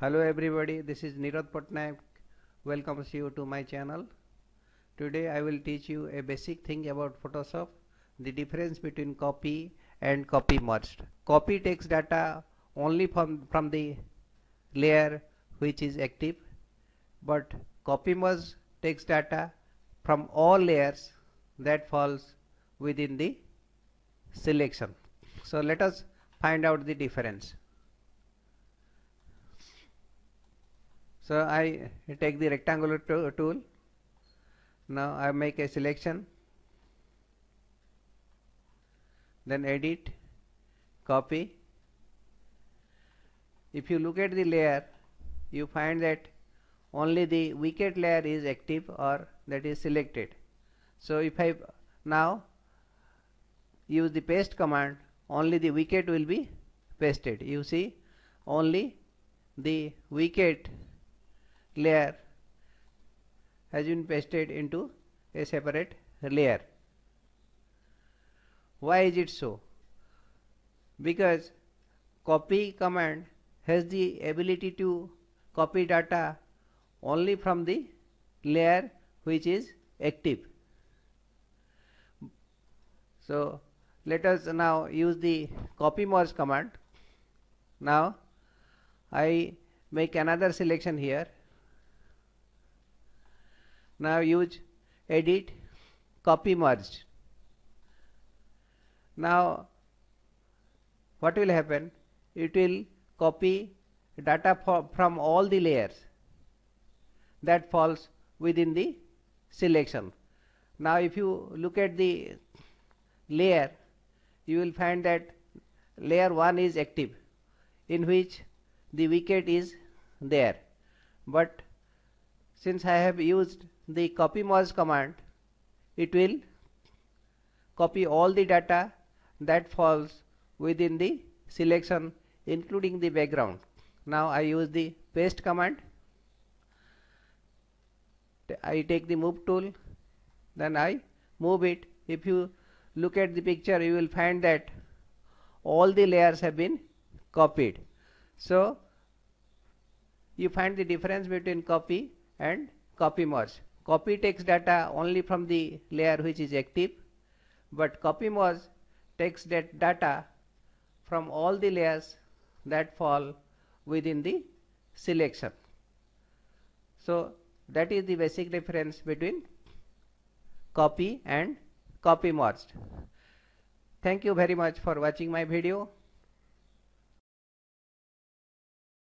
Hello everybody, this is Nirad Patnaik. Welcomes you to my channel. Today I will teach you a basic thing about Photoshop, the difference between copy and copy merged. Copy takes data only from, from the layer which is active, but copy merge takes data from all layers that falls within the selection. So let us find out the difference. So I take the rectangular tool. Now I make a selection. Then edit, copy. If you look at the layer, you find that only the wicket layer is active or that is selected. So if I now use the paste command, only the wicket will be pasted. You see, only the wicket layer has been pasted into a separate layer. Why is it so? Because copy command has the ability to copy data only from the layer which is active. So let us now use the copy merge command. Now I make another selection here. Now use edit copy merged. Now what will happen? It will copy data from all the layers that falls within the selection. Now if you look at the layer you will find that layer 1 is active in which the wicket is there but since I have used the copy merge command. It will copy all the data that falls within the selection including the background. Now I use the paste command. I take the move tool then I move it. If you look at the picture you will find that all the layers have been copied. So you find the difference between copy and copy merge copy takes data only from the layer which is active but copy merge takes that data from all the layers that fall within the selection. So that is the basic difference between copy and copy merged thank you very much for watching my video